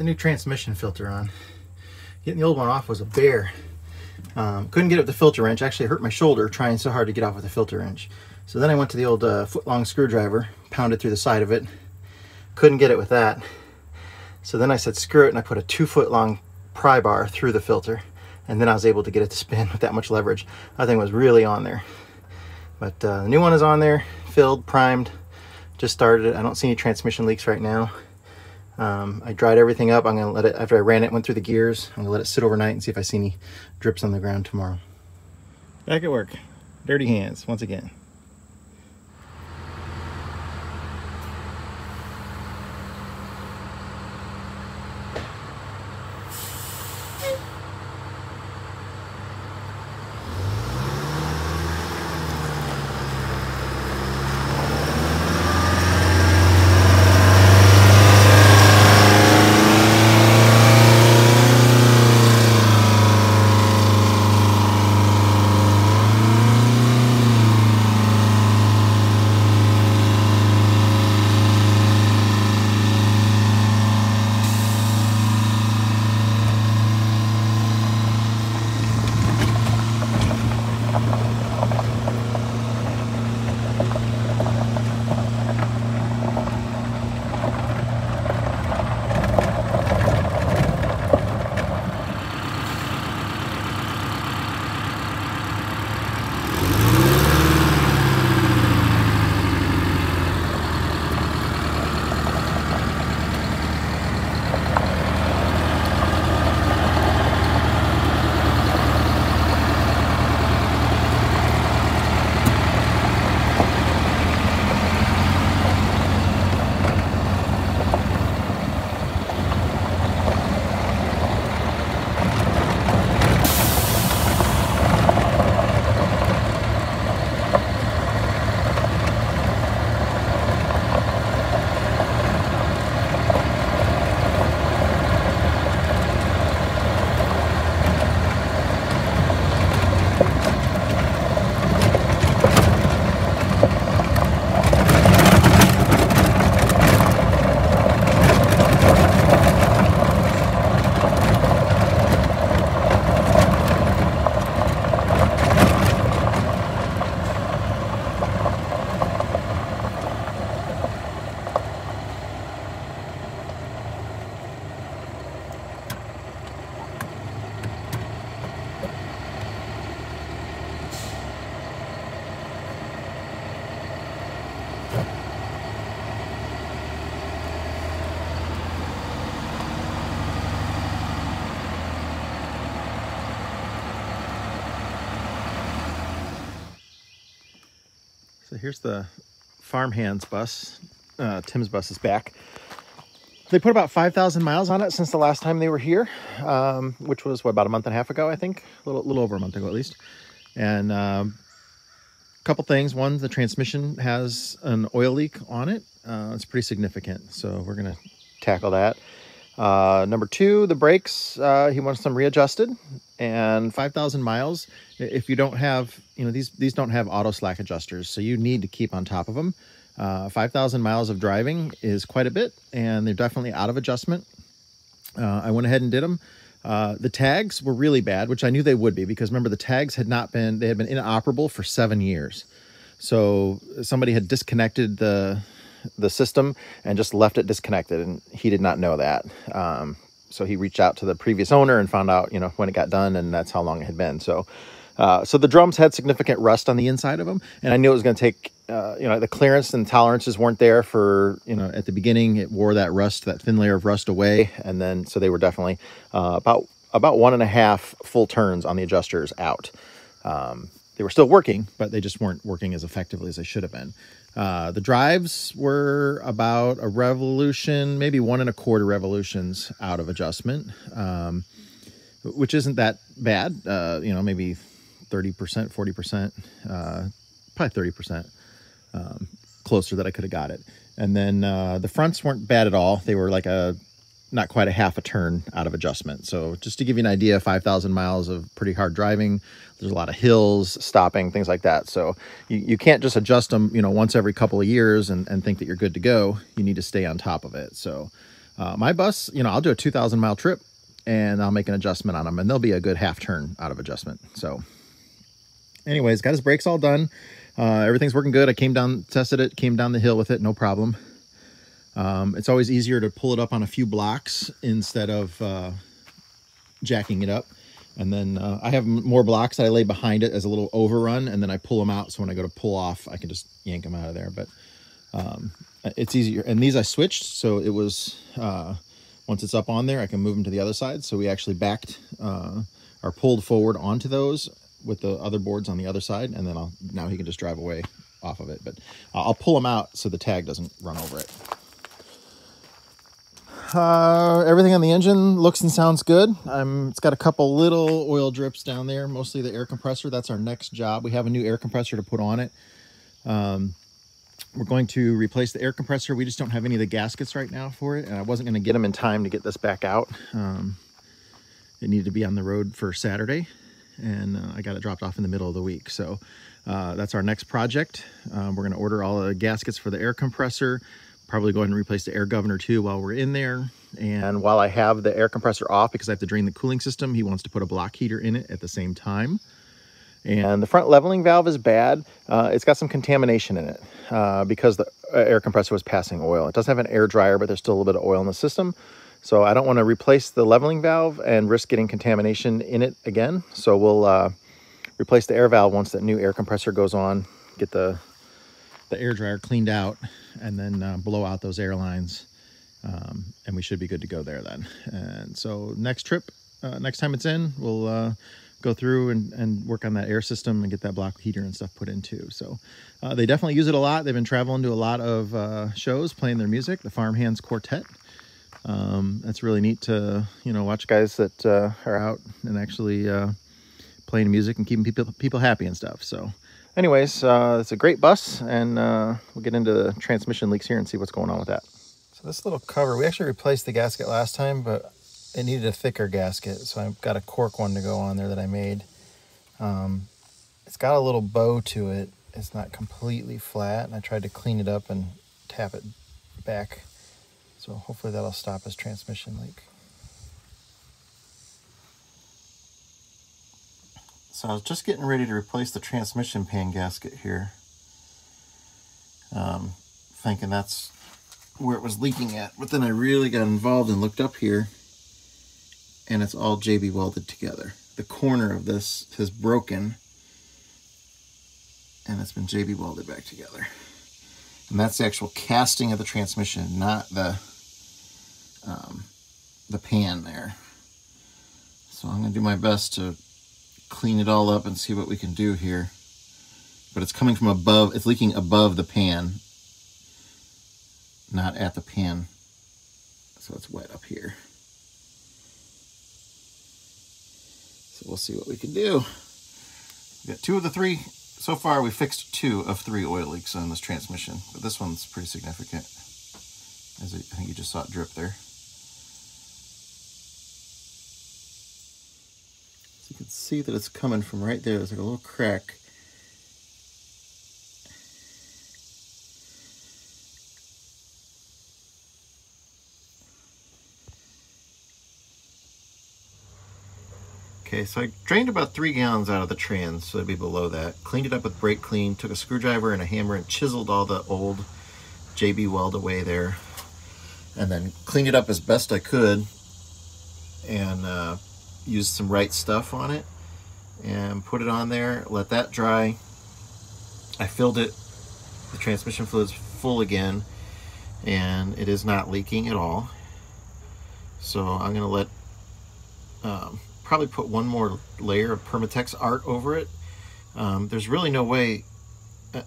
new transmission filter on. Getting the old one off was a bear. Um, couldn't get it with the filter wrench. Actually hurt my shoulder trying so hard to get off with the filter wrench. So then I went to the old uh, foot-long screwdriver, pounded through the side of it. Couldn't get it with that. So then I said, screw it, and I put a two-foot-long pry bar through the filter. And then I was able to get it to spin with that much leverage. That thing was really on there. But uh, the new one is on there, filled, primed, just started it. I don't see any transmission leaks right now. Um, I dried everything up. I'm gonna let it, after I ran it, went through the gears, I'm gonna let it sit overnight and see if I see any drips on the ground tomorrow. Back at work. Dirty hands, once again. Here's the farm hands bus. Uh, Tim's bus is back. They put about 5,000 miles on it since the last time they were here, um, which was what, about a month and a half ago, I think, a little, little over a month ago at least. And um, a couple things. One, the transmission has an oil leak on it. Uh, it's pretty significant, so we're gonna tackle that. Uh, number two, the brakes, uh, he wants them readjusted and 5,000 miles. If you don't have, you know, these, these don't have auto slack adjusters, so you need to keep on top of them. Uh, 5,000 miles of driving is quite a bit and they're definitely out of adjustment. Uh, I went ahead and did them. Uh, the tags were really bad, which I knew they would be because remember the tags had not been, they had been inoperable for seven years. So somebody had disconnected the, the system and just left it disconnected and he did not know that. Um, so he reached out to the previous owner and found out you know when it got done and that's how long it had been. So uh, so the drums had significant rust on the inside of them and i knew it was going to take uh, you know the clearance and tolerances weren't there for you know at the beginning. It wore that rust that thin layer of rust away and then so they were definitely uh, about about one and a half full turns on the adjusters out. Um, they were still working but they just weren't working as effectively as they should have been uh, the drives were about a revolution, maybe one and a quarter revolutions out of adjustment, um, which isn't that bad. Uh, you know, maybe 30%, 40%, uh, probably 30% um, closer that I could have got it. And then uh, the fronts weren't bad at all. They were like a not quite a half a turn out of adjustment. So just to give you an idea, 5,000 miles of pretty hard driving. There's a lot of hills, stopping, things like that. So you, you can't just adjust them, you know, once every couple of years and, and think that you're good to go. You need to stay on top of it. So Uh, my bus, you know, I'll do a 2,000 mile trip and I'll make an adjustment on them and they'll be a good half turn out of adjustment. So anyways, got his brakes all done. Uh, everything's working good. I came down, tested it, came down the hill with it, no problem. Um, it's always easier to pull it up on a few blocks instead of uh, jacking it up. And then uh, I have more blocks that I lay behind it as a little overrun, and then I pull them out. So when I go to pull off, I can just yank them out of there. But um, it's easier. And these I switched, so it was uh, once it's up on there, I can move them to the other side. So we actually backed uh, or pulled forward onto those with the other boards on the other side, and then I'll now he can just drive away off of it. But I'll pull them out so the tag doesn't run over it. Uh, everything on the engine looks and sounds good. It's got a couple little oil drips down there, mostly the air compressor. That's our next job. We have a new air compressor to put on it. Um, we're going to replace the air compressor. We just don't have any of the gaskets right now for it. And I wasn't going to get them in time to get this back out. Um, it needed to be on the road for Saturday. And uh, I got it dropped off in the middle of the week. So uh, that's our next project. Um, we're going to order all the gaskets for the air compressor probably go ahead and replace the air governor too while we're in there. And while I have the air compressor off because I have to drain the cooling system, he wants to put a block heater in it at the same time. And the front leveling valve is bad. Uh, it's got some contamination in it uh, because the uh, air compressor was passing oil. It doesn't have an air dryer, but there's still a little bit of oil in the system. So I don't want to replace the leveling valve and risk getting contamination in it again. So we'll uh, replace the air valve once that new air compressor goes on, get the, the air dryer cleaned out and then uh, blow out those air lines. Um, and we should be good to go there then. And so next trip, uh, next time it's in, we'll uh, go through and, and work on that air system and get that block heater and stuff put in too. So uh, they definitely use it a lot. They've been traveling to a lot of uh, shows playing their music, the Farmhands Quartet. Um, that's really neat to, you know, watch guys that uh, are out and actually playing music and keeping people, people happy and stuff. So anyways, uh, it's a great bus, and uh, we'll get into the transmission leaks here and see what's going on with that. So this little cover, we actually replaced the gasket last time, but it needed a thicker gasket, so I've got a cork one to go on there that I made. Um, it's got a little bow to it. It's not completely flat, and I tried to clean it up and tap it back. So hopefully that'll stop his transmission leak. So I was just getting ready to replace the transmission pan gasket here. Um, thinking that's where it was leaking at. But then I really got involved and looked up here and it's all JB welded together. The corner of this has broken and it's been JB welded back together. And that's the actual casting of the transmission, not the um, the pan there. So I'm going to do my best to clean it all up and see what we can do here. But it's coming from above, it's leaking above the pan, not at the pan. So it's wet up here. So we'll see what we can do. We got two of the three. So far, we fixed two of three oil leaks on this transmission, but this one's pretty significant. As I think you just saw it drip there. you can see that it's coming from right there. There's like a little crack. Okay, so I drained about three gallons out of the trans, so it'd be below that. Cleaned it up with brake clean, took a screwdriver and a hammer and chiseled all the old JB weld away there. And then cleaned it up as best I could and uh, used some right stuff on it and put it on there, let that dry. I filled it, the transmission fluid's full again, and it is not leaking at all. So I'm gonna let, um, probably put one more layer of Permatex art over it. Um, there's really no way,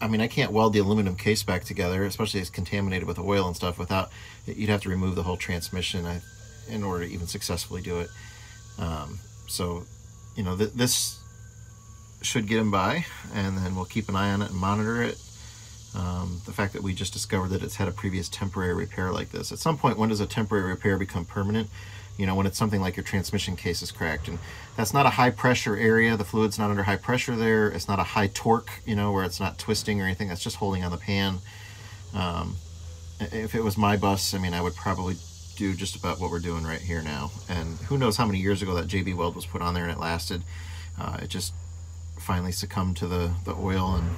I mean, I can't weld the aluminum case back together, especially it's contaminated with oil and stuff without, you'd have to remove the whole transmission in order to even successfully do it. Um, so, you know, th this should get him by, and then we'll keep an eye on it and monitor it. Um, the fact that we just discovered that it's had a previous temporary repair like this. At some point, when does a temporary repair become permanent? You know, when it's something like your transmission case is cracked. And that's not a high pressure area. The fluid's not under high pressure there. It's not a high torque, you know, where it's not twisting or anything. That's just holding on the pan. Um, if it was my bus, I mean, I would probably do just about what we're doing right here now. And who knows how many years ago that JB Weld was put on there and it lasted. Uh, it just finally succumbed to the, the oil and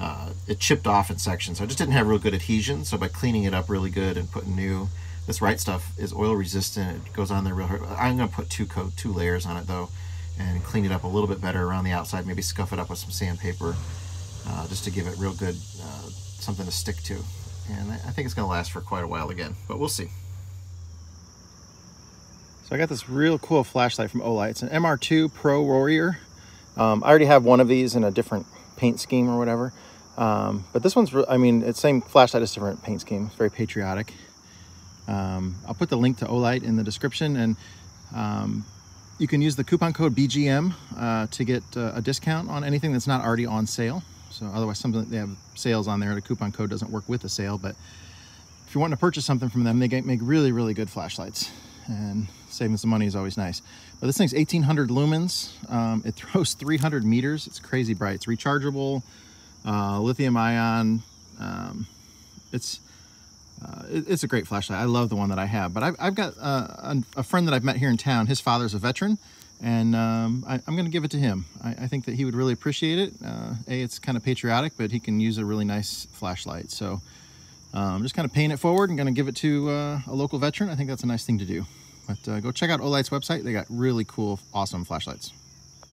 uh, it chipped off in sections. So I just didn't have real good adhesion. So by cleaning it up really good and putting new, this right stuff is oil resistant. It goes on there real hard. I'm going to put two coat, two layers on it though, and clean it up a little bit better around the outside. Maybe scuff it up with some sandpaper uh, just to give it real good, uh, something to stick to. And I think it's going to last for quite a while again, but we'll see. So I got this real cool flashlight from Olight. It's an MR2 Pro Warrior. Um, I already have one of these in a different paint scheme or whatever. Um, but this one's, I mean, it's same flashlight, it's different paint scheme. It's very patriotic. Um, I'll put the link to Olight in the description and um, you can use the coupon code BGM uh, to get uh, a discount on anything that's not already on sale. So otherwise, something they have sales on there. The coupon code doesn't work with the sale, but if you're wanting to purchase something from them, they make really, really good flashlights. And saving some money is always nice. But this thing's 1800 lumens. Um, it throws 300 meters. It's crazy bright. It's rechargeable, uh, lithium ion. Um, it's uh, it, it's a great flashlight. I love the one that I have. But I've, I've got uh, a, friend that I've met here in town. His father's a veteran, and um, I, am going to give it to him. I, I, think that he would really appreciate it. Uh, a, it's kind of patriotic, but he can use a really nice flashlight. So I'm um, just kind of paying it forward and going to give it to uh, a local veteran. I think that's a nice thing to do. But uh, go check out Olight's website. They got really cool, awesome flashlights.